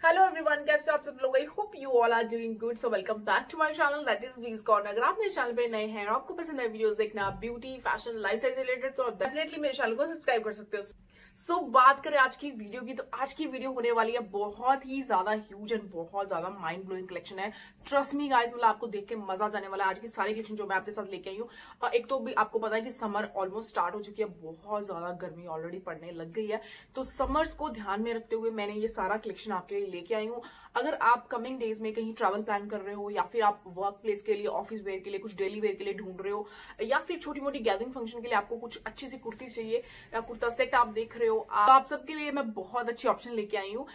Hello everyone कैसे आप सब लोग? I hope you all are doing good so welcome back to my channel that is Vee's corner अगर आप मेरे चैनल पे नए हैं और आपको पसंद है वीडियोस देखना ब्यूटी फ़ैशन लाइफ से रिलेटेड तो डेफिनेटली मेरे चैनल को सब्सक्राइब कर सकते हो। सो so, बात करें आज की वीडियो की तो आज की वीडियो होने वाली है बहुत ही ज़्यादा ह्यूज एंड बहुत ज़्यादा माइंड ब्लोइंग कलेक्शन है। ट्रस्ट मी गाइस मतलब आपको देख के मज़ा जाने वाला है आज की सारी कलेक्शन जो मैं आपके साथ लेके आई हूँ। एक तो भी आपको पता है कि समर ऑलमोस्ट स्टार्ट हो चुकी है बहुत ज़्यादा गर्मी ऑलरेडी पड़ने लग गई है। तो समर्स को ध्यान में रखते हुए मैंने ये सारा कलेक्शन आपके लेके आई हूँ। अगर आप कमिंग डेज़ में कहीं ट्रैवल प्लान कर रहे हो या फिर आप वर्क प्लेस के लिए ऑफ़िस वेयर के लिए कुछ डेली वेयर के लिए ढूंढ रहे हो या फिर छोटी मोटी गैदरिंग फ़ंक्शन के लिए आपको कुछ अच्छी सी कुर्ती चाहिए या कुर्ता सेट आप देख रहे हो आप सबके लिए मैं बहुत अच्छी ऑप्शन लेके आई हूँ।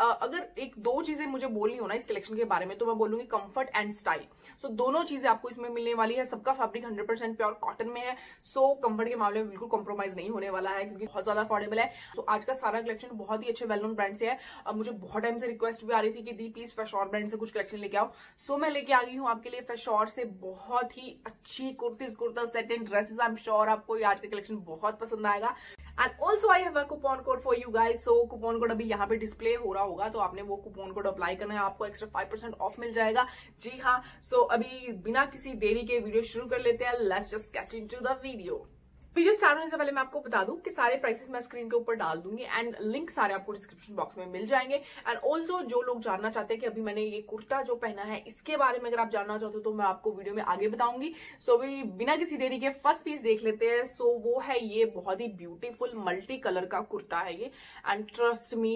अगर एक दो चीज़ें मुझे बोलनी हो ना इस कलेक्शन के बारे में तो मैं बोलूँगी कंफर्ट एंड स्टाइल सो दोनों चीज़ें आपको इसमें मिलने वाली है। सबका fabric hundred percent pure cotton में है। सो so, कंफर्ट के मामले में बिल्कुल कॉम्प्रोमाइज नहीं होने वाला है क्योंकि बहुत ज़्यादा अफोर्डेबल है। सो आज का सारा कलेक्शन बहुत ही अच्छे वेल नोन ब्रांड से है। मुझे बहुत टाइम से रिक्वेस्ट भी आ रही थी कि दी प्लीज़ फैशोर ब्रांड से कुछ कलेक्शन लेके आओ। सो मैं लेके आ गई हूँ आपके लिए फैशोर से बहुत ही अच्छी kurtis kurta set and dresses I am sure आपको आज का कलेक्शन बहुत पसंद आएगा। And also I have coupon code for you guys so coupon code अभी यहाँ पे डिस्प्ले हो रहा होगा तो आपने वो कूपन कोड अप्लाई करना है आपको एक्स्ट्रा फाइव परसेंट ऑफ़ मिल जाएगा। जी हाँ सो so, अभी बिना किसी देरी के वीडियो शुरू कर लेते हैं। Let's just get into the video video start होने से पहले मैं आपको बता दूँ कि सारे प्राइसेस मैं स्क्रीन के ऊपर डाल दूँगी एंड लिंक सारे आपको डिस्क्रिप्शन बॉक्स में मिल जाएँगे। एंड ऑल्सो जो लोग जानना चाहते हैं कि अभी मैंने ये कुर्ता जो पहना है इसके बारे में अगर आप जानना चाहते हो तो मैं आपको वीडियो में आगे बताऊँगी। सो so, भी बिना किसी देरी के फ़र्स्ट पीस देख लेते हैं। सो so, वो है ये बहुत ही ब्यूटीफुल मल्टी कलर का कुर्ता है ये। एंड ट्रस्ट मी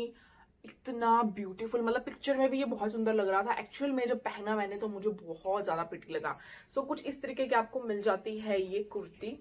इतना ब्यूटीफुल मतलब पिक्चर में भी ये बहुत सुंदर लग रहा था। एक्चुअल में जब पहना मैंने तो मुझे बहुत ज़्यादा पिटी लगा। सो so, कुछ इस तरीके की आपको मिल जाती है ये कुर्ती।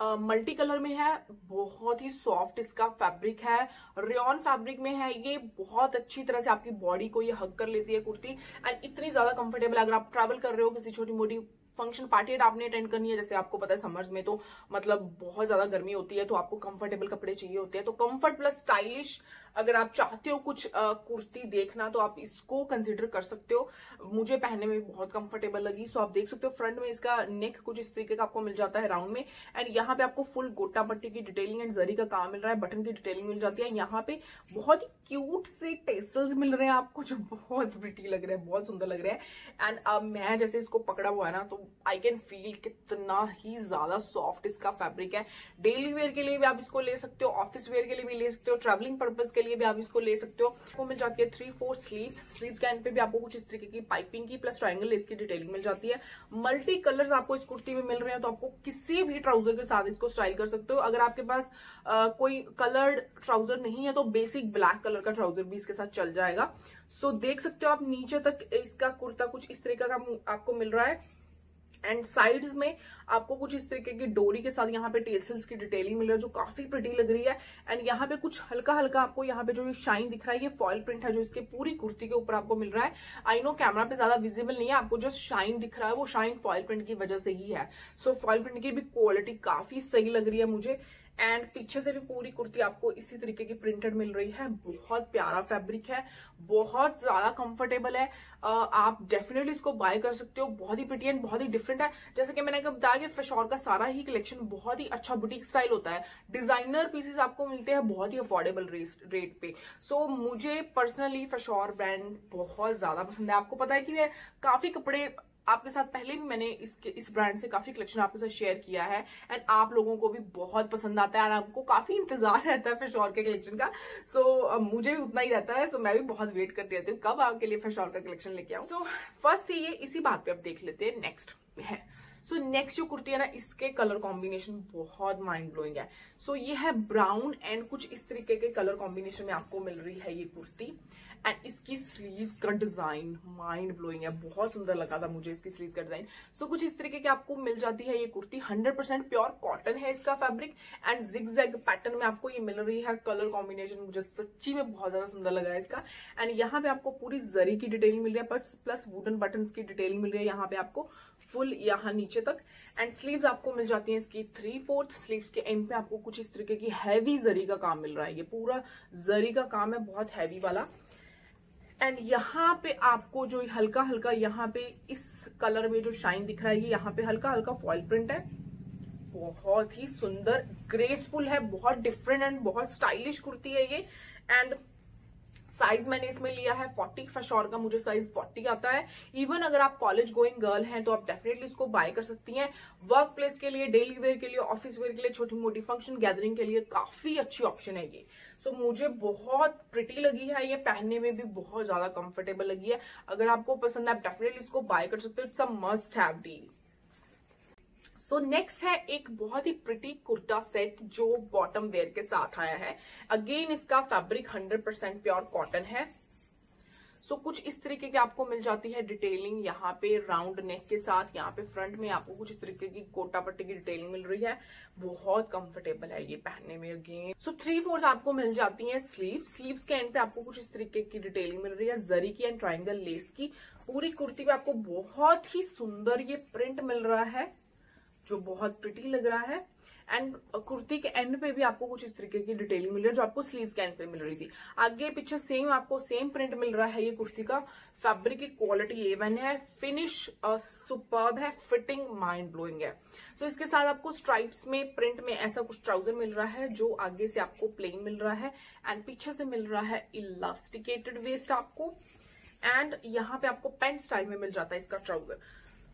मल्टी uh, कलर में है बहुत ही सॉफ्ट इसका फैब्रिक है रेन फैब्रिक में है ये बहुत अच्छी तरह से आपकी बॉडी को ये हक कर लेती है कुर्ती। एंड इतनी ज़्यादा कंफर्टेबल अगर आप ट्रैवल कर रहे हो किसी छोटी मोटी फ़ंक्शन पार्टी आपने अटेंड करनी है जैसे आपको पता है समर्स में तो मतलब बहुत ज़्यादा गर्मी होती है तो आपको कंफर्टेबल कपड़े चाहिए होते हैं। तो कंफर्ट प्लस स्टाइलिश अगर आप चाहते हो कुछ कुर्ती देखना तो आप इसको कंसिडर कर सकते हो। मुझे पहनने में बहुत कंफर्टेबल लगी सो आप देख सकते हो फ्रंट में इसका नेक कुछ इस तरीके का आपको मिल जाता है राउंड में। एंड यहाँ पे आपको फुल गोटा पट्टी की डिटेलिंग एंड जरी का काम मिल रहा है बटन की डिटेलिंग मिल जाती है। यहाँ पे बहुत क्यूट से टेसल्स मिल रहे हैं आपको, जो बहुत ब्रिटी लग रहे हैं, बहुत सुंदर लग रहे हैं। एंड अब मैं जैसे इसको पकड़ा हुआ है ना तो आई कैन फील कितना ही ज़्यादा सॉफ्ट इसका फैब्रिक है। डेली वेयर के लिए भी आप इसको ले सकते हो ऑफ़िस वेयर के लिए भी ले सकते हो ट्रेवलिंग पर्पज के लिए भी आप इसको ले सकते हो। आपको मिल जाती है थ्री फोर स्लीव स्लीव के एंड पे भी आपको कुछ इस तरीके की पाइपिंग की प्लस ट्राइंगल इसकी डिटेलिंग मिल जाती है। मल्टी कलर्स आपको इस कुर्ती में मिल रहे हैं तो आपको किसी भी ट्राउज़र के साथ इसको स्टाइल कर सकते हो। अगर आपके पास कोई कलर्ड ट्राउज़र नहीं है तो बेसिक ब्लैक कलर का ट्राउज़र भी इसके साथ चल जाएगा। सो देख सकते हो आप नीचे तक इसका कुर्ता कुछ इस तरीके का आपको मिल रहा है। एंड साइड्स में आपको कुछ इस तरीके की डोरी के साथ यहाँ पे टेल्सल्स की डिटेलिंग मिल रही है जो काफ़ी प्रिटी लग रही है। एंड यहाँ पे कुछ हल्का हल्का आपको यहाँ पे जो शाइन दिख रहा है ये फॉल प्रिंट है जो इसके पूरी कुर्ती के ऊपर आपको मिल रहा है। आई नो कैमरा पे ज़्यादा विजिबल नहीं है आपको जो शाइन दिख रहा है वो शाइन फॉयल प्रिंट की वजह से ही है। सो so, फॉयल प्रिंट की भी क्वालिटी काफ़ी सही लग रही है मुझे। एंड पीछे से भी पूरी कुर्ती आपको इसी तरीके की प्रिंटेड मिल रही है। बहुत प्यारा फैब्रिक है बहुत ज़्यादा कंफर्टेबल है। आप डेफिनेटली इसको बाय कर सकते हो। बहुत ही प्रिटी एंड बहुत ही डिफरेंट है। जैसे कि मैंने बताया कि फेशोर का सारा ही कलेक्शन बहुत ही अच्छा बुटीक स्टाइल होता है। डिज़ाइनर पीसेस आपको मिलते हैं बहुत ही अफोर्डेबल रेट पे। सो so, मुझे पर्सनली फेशोर ब्रांड बहुत ज़्यादा पसंद है। आपको पता है कि मैं काफ़ी कपड़े आपके साथ पहले भी मैंने इसके इस ब्रांड से काफ़ी कलेक्शन आपके साथ शेयर किया है एंड आप लोगों को भी बहुत पसंद आता है और आपको काफ़ी इंतज़ार रहता है फेशोर के कलेक्शन का। सो so, मुझे भी उतना ही रहता है सो so, मैं भी बहुत वेट करती रहती हूँ कब आपके लिए फेशोर का कलेक्शन लेके आऊँ। सो फ़र्स्ट ये इसी बात पे आप देख लेते हैं नेक्स्ट है। सो so, नेक्स्ट जो कुर्ती है ना इसके कलर कॉम्बिनेशन बहुत माइंड ब्लोइंग है। सो so, ये है ब्राउन एंड कुछ इस तरीके के कलर कॉम्बिनेशन में आपको मिल रही है ये कुर्ती। एंड इसकी स्लीव्स का डिज़ाइन माइंड ब्लोइंग है। बहुत सुंदर लगा था मुझे इसकी स्लीव्स का डिज़ाइन सो so, कुछ इस तरीके की आपको मिल जाती है ये कुर्ती। 100% प्योर कॉटन है इसका fabric and zig zag pattern में आपको ये मिल रही है। कलर कॉम्बिनेशन मुझे सच्ची में बहुत ज़्यादा सुंदर लगा है इसका। एंड यहाँ पे आपको पूरी जरी की डिटेलिंग मिल रही है। प्लस वुडन बटन की डिटेलिंग मिल रही है यहाँ पे आपको। फुल यहाँ नीचे तक। एंड स्लीव्स आपको मिल जाती है इसकी थ्री फोर्थ स्लीव्स के एंड पे आपको कुछ इस तरीके की हैवी जरी का काम मिल रहा है। ये पूरा जरी का काम है। बहुत हैवी वाला। एंड यहाँ पे आपको जो हल्का हल्का यहाँ पे इस कलर में जो शाइन दिख रहा है, ये यहाँ पे हल्का हल्का फॉइल प्रिंट है। बहुत ही सुंदर ग्रेसफुल है, बहुत डिफरेंट एंड बहुत स्टाइलिश कुर्ती है ये। एंड साइज़ मैंने इसमें लिया है 40 फशोर का मुझे साइज़ 40 आता है। इवन अगर आप कॉलेज गोइंग गर्ल हैं तो आप डेफिनेटली इसको बाय कर सकती हैं। वर्क प्लेस के लिए डेली वेयर के लिए ऑफ़िस वेयर के लिए छोटी मोटी फ़ंक्शन गैदरिंग के लिए काफ़ी अच्छी ऑप्शन है ये। सो so, मुझे बहुत प्रिटी लगी है ये पहनने में भी बहुत ज़्यादा कंफर्टेबल लगी है। अगर आपको पसंद है आप डेफिनेटली इसको बाय कर सकते हो। It's a must have deal so next है एक बहुत ही प्रिटी कुर्ता सेट जो बॉटम वेयर के साथ आया है। अगेन इसका फैब्रिक 100% प्योर कॉटन है। सो so, कुछ इस तरीके की आपको मिल जाती है डिटेलिंग यहाँ पे राउंड नेक के साथ यहाँ पे फ्रंट में आपको कुछ इस तरीके की कोटा पट्टी की डिटेलिंग मिल रही है। बहुत कंफर्टेबल है ये पहनने में अगेन सो थ्री फोर्थ आपको मिल जाती है स्लीव स्लीव्स के एंड पे आपको कुछ इस तरीके की डिटेलिंग मिल रही है जरी की एंड ट्राइंगल लेस की। पूरी कुर्ती पे आपको बहुत ही सुंदर ये प्रिंट मिल रहा है जो बहुत प्रिटी लग रहा है। एंड कुर्ती के एंड पे भी आपको कुछ इस तरीके की डिटेलिंग मिल रही है जो आपको स्लीव्स के एंड पे मिल रही थी। आगे पीछे सेम आपको सेम प्रिंट मिल रहा है ये कुर्ती का। फैब्रिक की क्वालिटी ए वन है। फिनिश सुपर्ब है। फिटिंग माइंड ब्लोइंग है। सो so, इसके साथ आपको स्ट्राइप्स में प्रिंट में ऐसा कुछ ट्राउज़र मिल रहा है जो आगे से आपको प्लेन मिल रहा है। एंड पीछे से मिल रहा है इलास्टिकेटेड वेस्ट आपको। एंड यहाँ पे आपको पेंट स्टाइल में मिल जाता है इसका ट्राउज़र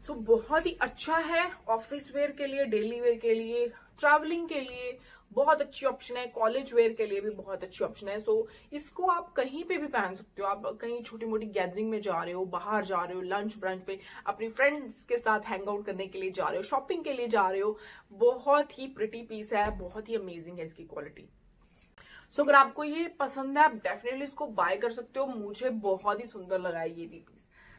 सो so, बहुत ही अच्छा है ऑफ़िस वेयर के लिए डेली वेयर के लिए ट्रैवलिंग के लिए बहुत अच्छी ऑप्शन है कॉलेज वेयर के लिए भी बहुत अच्छी ऑप्शन है। सो so, इसको आप कहीं पे भी पहन सकते हो। आप कहीं छोटी मोटी गैदरिंग में जा रहे हो बाहर जा रहे हो लंच ब्रंच पे अपनी फ्रेंड्स के साथ हैंग आउट करने के लिए जा रहे हो शॉपिंग के लिए जा रहे हो बहुत ही प्रिटी पीस है बहुत ही अमेजिंग है इसकी क्वालिटी सो so, अगर आपको ये पसंद है आप डेफिनेटली इसको बाय कर सकते हो। मुझे बहुत ही सुंदर लगा है ये भी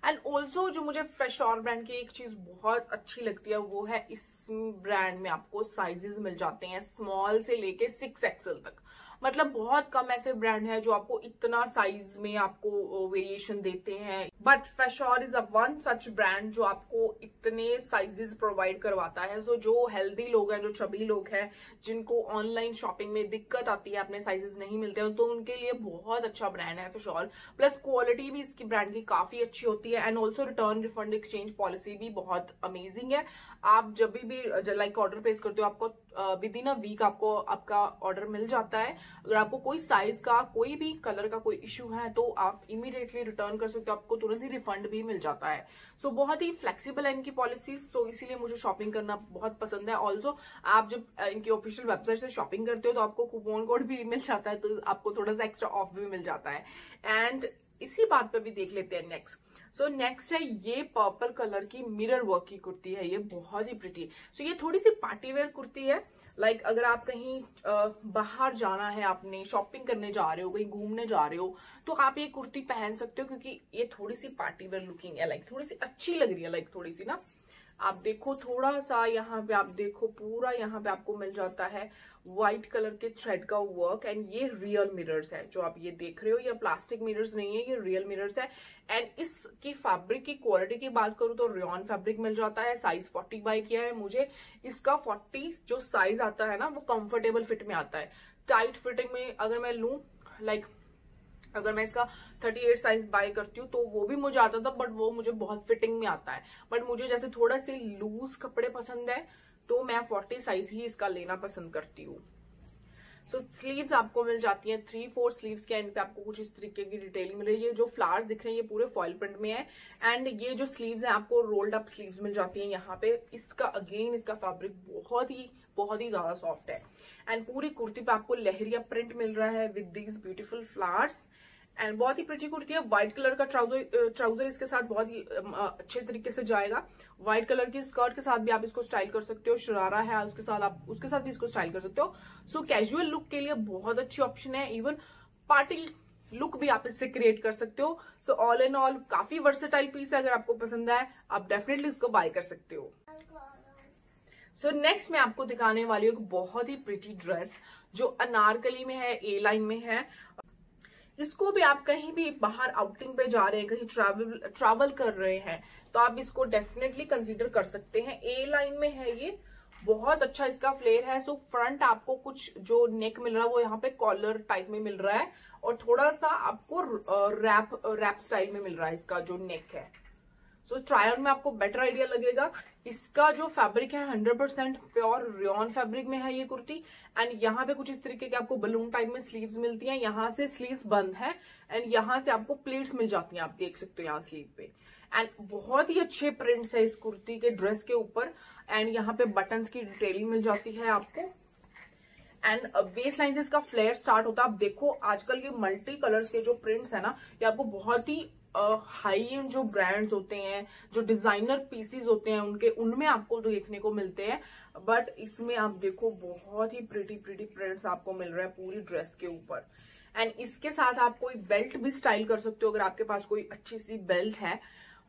एंड ऑल्सो जो मुझे फ्रेश और ब्रांड की एक चीज़ बहुत अच्छी लगती है, वो है इस ब्रांड में आपको साइजेस मिल जाते हैं स्मॉल से लेके सिक्स एक्सएल तक। मतलब बहुत कम ऐसे ब्रांड है जो आपको इतना साइज़ में आपको वेरिएशन देते हैं but Fashor is a one such brand जो आपको इतने साइजेस प्रोवाइड करवाता है। सो so, जो हेल्दी लोग हैं जो चबी लोग हैं जिनको ऑनलाइन शॉपिंग में दिक्कत आती है अपने साइजेस नहीं मिलते हैं तो उनके लिए बहुत अच्छा ब्रांड है फैशोर प्लस क्वालिटी भी इसकी ब्रांड की काफ़ी अच्छी होती है। And also return refund exchange policy भी बहुत अमेजिंग है। आप जब भी लाइक ऑर्डर प्लेस करते हो आपको विद इन अ वीक आपको आपका ऑर्डर मिल जाता है। अगर आपको कोई साइज़ का कोई भी कलर का कोई इश्यू है तो आप इमीडिएटली रिटर्न कर सकते हो। आपको तुरंत ही रिफंड भी मिल जाता है। सो so, बहुत ही फ्लेक्सिबल है इनकी पॉलिसीज़ तो इसीलिए मुझे शॉपिंग करना बहुत पसंद है। ऑल्सो आप जब इनकी ऑफिशियल वेबसाइट से शॉपिंग करते हो तो आपको कूपन कोड भी मिल जाता है तो आपको थोड़ा सा एक्स्ट्रा ऑफ़ भी मिल जाता है। एंड इसी बात पर भी देख लेते हैं नेक्स्ट सो so, नेक्स्ट है ये पर्पल कलर की मिरर वर्क की कुर्ती है ये बहुत ही प्रिटी सो so, ये थोड़ी सी पार्टीवेयर कुर्ती है। लाइक like, अगर आप कहीं बाहर जाना है आपने शॉपिंग करने जा रहे हो कहीं घूमने जा रहे हो तो आप ये कुर्ती पहन सकते हो क्योंकि ये थोड़ी सी पार्टीवेयर लुकिंग है। लाइक like, थोड़ी सी अच्छी लग रही है लाइक like, थोड़ी सी ना। आप देखो थोड़ा सा यहाँ पे आप देखो पूरा यहाँ पे आपको मिल जाता है व्हाइट कलर के थ्रेड का वर्क एंड ये रियल मिरर्स है। जो आप ये देख रहे हो ये प्लास्टिक मिरर्स नहीं है ये रियल मिरर्स है। एंड इसकी फैब्रिक की क्वालिटी की बात करूँ तो रियन फैब्रिक मिल जाता है साइज़ 40 बाई किया है मुझे। इसका 40 जो साइज़ आता है ना वो कंफर्टेबल फिट में आता है। टाइट फिटिंग में अगर मैं लू लाइक like, अगर मैं इसका 38 साइज़ बाय करती हूँ तो वो भी मुझे आता था बट वो मुझे बहुत फिटिंग में आता है। बट मुझे जैसे थोड़ा से लूज कपड़े पसंद है तो मैं 40 साइज़ ही इसका लेना पसंद करती हूँ। सो so, स्लीव्स आपको मिल जाती हैं थ्री फोर स्लीव्स के एंड पे आपको कुछ इस तरीके की डिटेलिंग मिल रही है। जो फ्लावर्स दिख रहे हैं ये पूरे फॉइल प्रिंट में है। एंड ये जो स्लीव्स हैं आपको रोल्ड अप स्लीव्स मिल जाती हैं यहाँ पे। इसका अगेन इसका फैब्रिक बहुत ही बहुत ही ज़्यादा सॉफ्ट है। एंड पूरी कुर्ती पे आपको लहरिया प्रिंट मिल रहा है with these beautiful flowers and बहुत ही प्रिटी कुर्ती है। व्हाइट कलर का ट्राउज़र ट्राउज़र इसके साथ बहुत ही अच्छे तरीके से जाएगा। व्हाइट कलर की स्कर्ट के साथ भी आप इसको स्टाइल कर सकते हो। शरारा है उसके साथ आप उसके साथ भी इसको स्टाइल कर सकते हो। सो कैजुअल लुक के लिए बहुत अच्छी ऑप्शन है। इवन पार्टी लुक भी आप इससे क्रिएट कर सकते हो। सो ऑल एंड ऑल काफ़ी वर्सेटाइल पीस है। अगर आपको पसंद आए आप डेफिनेटली इसको बाय कर सकते हो। सो so, नेक्स्ट मैं आपको दिखाने वाली हूँ बहुत ही प्रिटी ड्रेस जो अनारकली में है ए लाइन में है। इसको भी आप कहीं भी बाहर आउटिंग पे जा रहे हैं, कहीं ट्रैवल ट्रैवल कर रहे हैं तो आप इसको डेफिनेटली कंसीडर कर सकते हैं। ए लाइन में है ये, बहुत अच्छा इसका फ्लेयर है। सो फ्रंट आपको कुछ जो नेक मिल रहा है, वो यहाँ पे कॉलर टाइप में मिल रहा है और थोड़ा सा आपको रैप रैप स्टाइल में मिल रहा है इसका जो नेक है। सो ट्रायल में आपको बेटर आइडिया लगेगा। इसका जो फैब्रिक है 100% परसेंट प्योर रियन फैब्रिक में है ये कुर्ती। एंड यहाँ पे कुछ इस तरीके के आपको बलून टाइप में स्लीव्स मिलती हैं। यहाँ से स्लीव्स बंद है। एंड यहाँ से आपको प्लेट्स मिल जाती हैं। आप देख सकते हो यहाँ स्लीव पे। एंड बहुत ही अच्छे प्रिंट्स है इस कुर्ती के ड्रेस के ऊपर। एंड यहाँ पे बटन की डिटेलिंग मिल जाती है आपको। एंड बेस लाइन से इसका फ्लेयर स्टार्ट होता है। आप देखो, आजकल ये मल्टी कलर्स के जो प्रिंट्स है ना, ये आपको बहुत ही हाई एंड जो ब्रांड्स होते हैं, जो डिज़ाइनर पीसीज होते हैं, उनके, उनमें आपको देखने को मिलते हैं। बट इसमें आप देखो, बहुत ही प्रिटी प्रिटी प्रिंट्स आपको मिल रहा है पूरी ड्रेस के ऊपर। एंड इसके साथ आप कोई बेल्ट भी स्टाइल कर सकते हो, अगर आपके पास कोई अच्छी सी बेल्ट है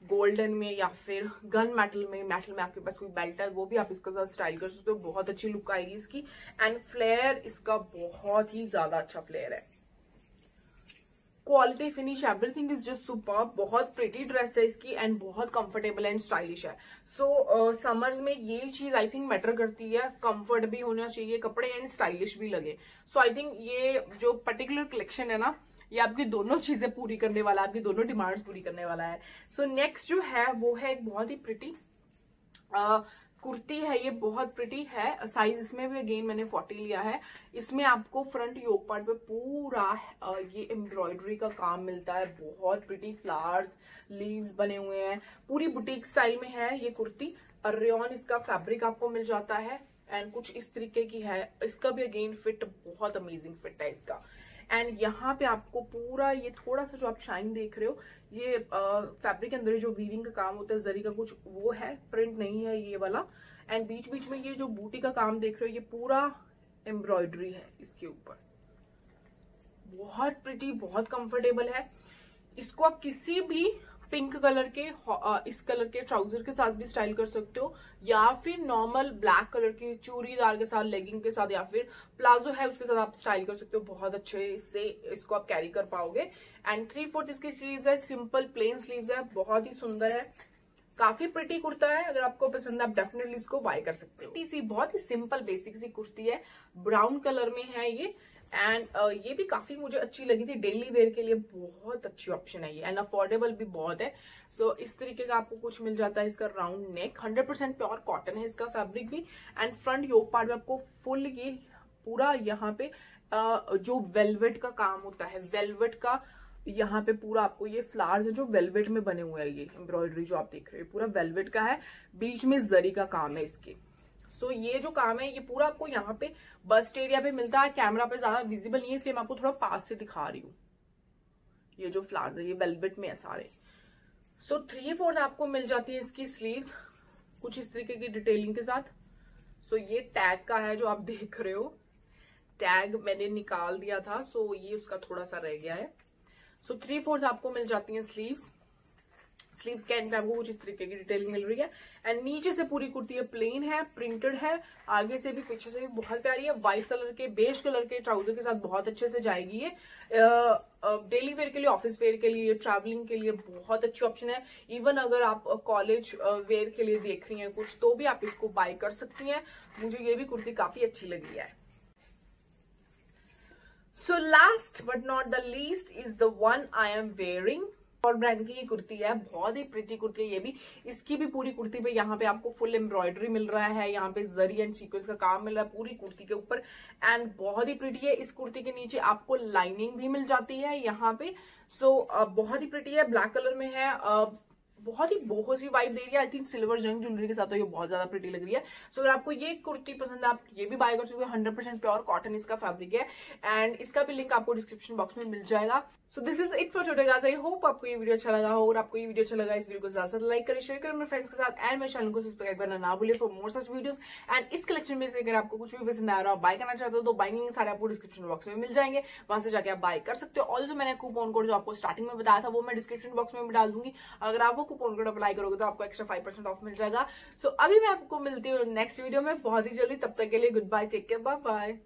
गोल्डन में या फिर गन मेटल में मेटल में आपके पास कोई बेल्ट है, वो भी आप इसका साथ स्टाइल कर सकते हो, बहुत अच्छी लुक आएगी इसकी। एंड फ्लेयर इसका बहुत ही ज़्यादा अच्छा फ्लेयर है। Quality finish everything is just super बहुत प्रिटी ड्रेस है इसकी एंड बहुत कंफर्टेबल एंड स्टाइलिश है। सो so, समर्स uh, में ये चीज़ आई थिंक मैटर करती है। कंफर्ट भी होना चाहिए कपड़े एंड स्टाइलिश भी लगे। सो आई थिंक ये जो पर्टिकुलर कलेक्शन है ना ये आपकी दोनों चीज़ें पूरी करने वाला है आपकी दोनों डिमांड्स पूरी करने वाला है। सो so, नेक्स्ट जो है वो है एक बहुत ही प्रिटी कुर्ती है, ये बहुत प्रिटी है। साइज़ इसमें भी अगेन मैंने 40 लिया है। इसमें आपको फ्रंट योग पार्ट पे पूरा ये एम्ब्रॉयडरी का काम मिलता है। बहुत प्रिटी फ्लावर्स लीव्स बने हुए हैं। पूरी बुटीक स्टाइल में है ये कुर्ती। रेन इसका फैब्रिक आपको मिल जाता है। एंड कुछ इस तरीके की है। इसका भी अगेन फिट बहुत अमेजिंग फिट है इसका। एंड यहाँ पे आपको पूरा ये थोड़ा सा जो आप शाइन देख रहे हो, ये फैब्रिक के अंदर जो वीविंग का काम होता है, जरी का कुछ वो है प्रिंट नहीं है ये वाला। एंड बीच बीच में ये जो बूटी का काम देख रहे हो, ये पूरा एम्ब्रॉयडरी है इसके ऊपर। बहुत प्रिटी बहुत कंफर्टेबल है। इसको आप किसी भी पिंक कलर के इस कलर के ट्राउज़र के साथ भी स्टाइल कर सकते हो, या फिर नॉर्मल ब्लैक कलर की चूड़ीदार के साथ, लेगिंग के साथ, या फिर प्लाजो है उसके साथ आप स्टाइल कर सकते हो। बहुत अच्छे इससे इसको आप कैरी कर पाओगे। एंड थ्री फोर्थ इसकी स्लीव है सिंपल प्लेन स्लीव है, बहुत ही सुंदर है। काफ़ी प्रिटी कुर्ता है, अगर आपको पसंद है, आप डेफिनेटली इसको बाय कर सकते हो। सी, बहुत ही सिंपल बेसिक सी कुर्ती है। ब्राउन कलर में है ये। एंड uh, ये भी काफ़ी मुझे अच्छी लगी थी डेली वेयर के लिए। बहुत अच्छी ऑप्शन है ये। एंड अफोर्डेबल भी बहुत है। सो so, इस तरीके का आपको कुछ मिल जाता है इसका round neck 100% percent pure cotton है इसका फैब्रिक भी। एंड फ्रंट योग पार्ट में आपको फुल ये पूरा यहाँ पे uh, जो वेलवेट का काम होता है वेलवेट का यहाँ पे पूरा आपको ये फ्लावर्स है जो वेलवेट में बने हुए हैं ये एम्ब्रॉयडरी जो आप देख रहे हो पूरा वेलवेट का है। बीच में जरी का काम है इसके। सो so, ये जो काम है ये पूरा आपको यहाँ पे बस्ट एरिया पे मिलता है। कैमरा पे ज़्यादा विजिबल नहीं है इसलिए मैं आपको थोड़ा पास से दिखा रही हूँ। ये जो फ्लावर्स है ये वेलवेट में है सारे। सो थ्री फोर्थ आपको मिल जाती है इसकी स्लीव्स कुछ इस तरीके की डिटेलिंग के साथ। सो so, ये टैग का है जो आप देख रहे हो। टैग मैंने निकाल दिया था सो so, ये उसका थोड़ा सा रह गया है। सो थ्री फोर्थ आपको मिल जाती है स्लीव्स स्लीव्स के एंड पे आपको कुछ इस तरीके की डिटेलिंग मिल रही है। एंड नीचे से पूरी कुर्ती है प्लेन है प्रिंटेड है। आगे से भी, पीछे से भी बहुत प्यारी है। व्हाइट कलर के बेज कलर के ट्राउज़र के साथ बहुत अच्छे से जाएगी ये। डेली वेयर के लिए ऑफ़िस वेयर के लिए ट्रैवलिंग के लिए बहुत अच्छी ऑप्शन है। इवन अगर आप कॉलेज वेयर के लिए देख रही हैं कुछ तो भी आप इसको बाय कर सकती हैं। मुझे ये भी कुर्ती काफ़ी अच्छी लगी है। So last but not the least is the one I am wearing और ब्रांड की ये कुर्ती है बहुत ही प्रिटी कुर्ती है ये भी। इसकी भी पूरी कुर्ती पे यहाँ पे आपको फुल एम्ब्रॉयडरी मिल रहा है यहाँ पे जरी एंड सीक्वेंस का काम मिल रहा है पूरी कुर्ती के ऊपर। एंड बहुत ही प्रिटी है इस कुर्ती के नीचे आपको लाइनिंग भी मिल जाती है यहाँ पे। सो so, बहुत ही प्रिटी है ब्लैक कलर में है बहुत ही बहुत सी वाइब दे रही है। I think silver junk jewellery के साथ तो ये बहुत ज़्यादा प्रिटी लग रही है। सो so, अगर आपको ये कुर्ती पसंद है आप ये भी बाय कर सकते हो। हंड्रेड परसेंट प्योर कॉटन इसका फैब्रिक है। एंड इसका भी लिंक आपको डिस्क्रिप्शन बॉक्स में मिल जाएगा। So this is it for today guys I hope आपको ये वीडियो अच्छा लगा हो। और आपको ये वीडियो अच्छा लगा इस वीडियो को ज़्यादा लाइक करें शेयर करें मेरे फ्रेंड्स के साथ। एंड मेरे चैनल को सब्सक्राइब करना ना भूलिए for more such videos and इस कलेक्शन में से अगर आपको कुछ भी पसंद आ रहा है बाय करना चाहते हो तो बाइंग सारे आपको डिस्क्रिप्शन बॉक्स में मिल जाएँगे। वहाँ से जाके आप बाय कर सकते हो। ऑल जो मैंने कूपन कोड जो आपको स्टार्टिंग में बताया था वो मैं डिस्क्रिप्शन बॉक्स में भी डाल दूँगी। अगर आप वो कूपन कोड अप्लाई करोगे तो आपको एक्स्ट्रा फाइव परसेंट ऑफ़ मिल जाएगा। सो so, अभी मैं आपको मिलती हूँ नेक्स्ट वीडियो में। बहुत ही जल्दी तब तक के लिए goodbye take care bye bye